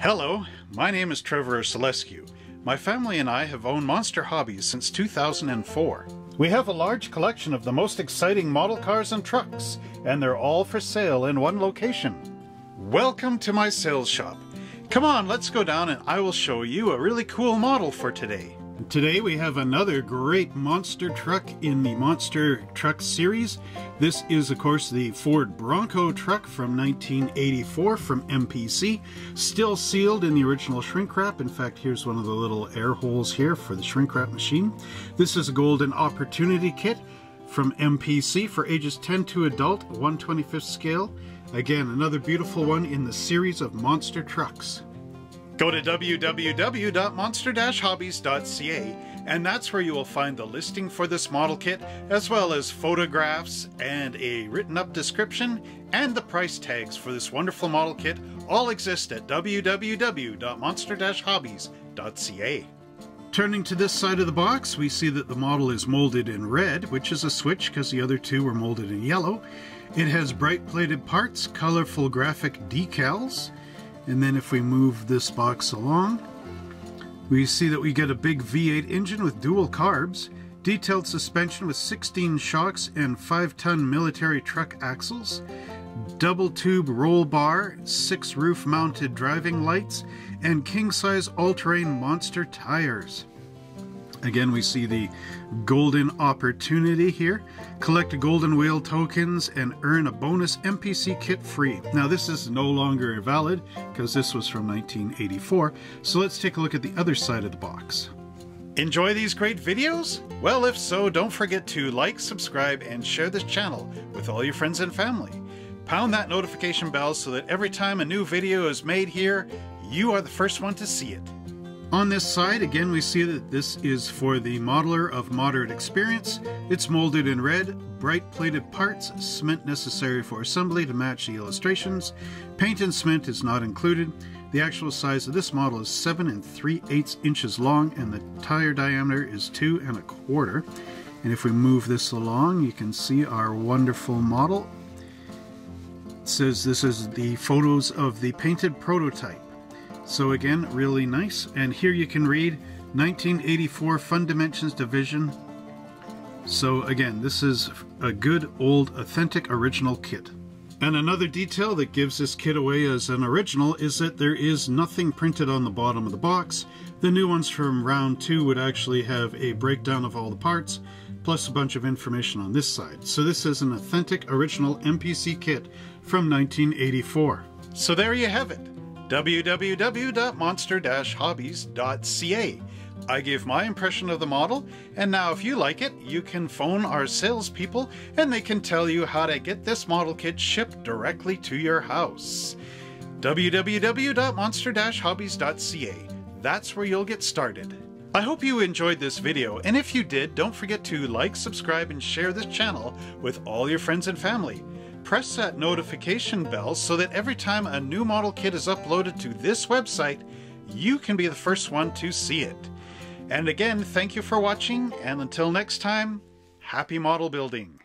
Hello, my name is Trevor Selescu. My family and I have owned Monster Hobbies since 2004. We have a large collection of the most exciting model cars and trucks, and they're all for sale in one location. Welcome to my sales shop. Come on, let's go down and I will show you a really cool model for today. Today we have another great monster truck in the Monster Truck series. This is of course the Ford Bronco truck from 1984 from MPC, still sealed in the original shrink wrap. In fact, here's one of the little air holes here for the shrink wrap machine. This is a Golden Opportunity Kit from MPC for ages 10 to adult, 125th scale. Again, another beautiful one in the series of monster trucks. Go to www.monster-hobbies.ca and that's where you will find the listing for this model kit as well as photographs and a written up description and the price tags for this wonderful model kit all exist at www.monster-hobbies.ca. Turning to this side of the box, we see that the model is molded in red, which is a switch because the other two were molded in yellow. It has bright plated parts, colorful graphic decals, and then if we move this box along, we see that we get a big V8 engine with dual carbs, detailed suspension with 16 shocks and 5-ton military truck axles, double tube roll bar, 6 roof mounted driving lights, and king-size all-terrain monster tires. Again, we see the golden opportunity here. Collect golden whale tokens and earn a bonus MPC kit free. Now, this is no longer valid because this was from 1984. So let's take a look at the other side of the box. Enjoy these great videos? Well, if so, don't forget to like, subscribe, and share this channel with all your friends and family. Pound that notification bell so that every time a new video is made here, you are the first one to see it. On this side, again, we see that this is for the modeler of moderate experience. It's molded in red, bright plated parts, cement necessary for assembly to match the illustrations. Paint and cement is not included. The actual size of this model is 7 and 3 eighths inches long and the tire diameter is 2 and a quarter. And if we move this along, you can see our wonderful model. It says this is the photos of the painted prototype. So again, really nice. And here you can read 1984 Fundimensions Division. So again, this is a good old authentic original kit. And another detail that gives this kit away as an original is that there is nothing printed on the bottom of the box. The new ones from round two would actually have a breakdown of all the parts, plus a bunch of information on this side. So this is an authentic original MPC kit from 1984. So there you have it www.monster-hobbies.ca. I gave my impression of the model, and now if you like it, you can phone our salespeople and they can tell you how to get this model kit shipped directly to your house. www.monster-hobbies.ca. That's where you'll get started. I hope you enjoyed this video, and if you did, don't forget to like, subscribe, and share this channel with all your friends and family press that notification bell so that every time a new model kit is uploaded to this website, you can be the first one to see it. And again, thank you for watching, and until next time, happy model building!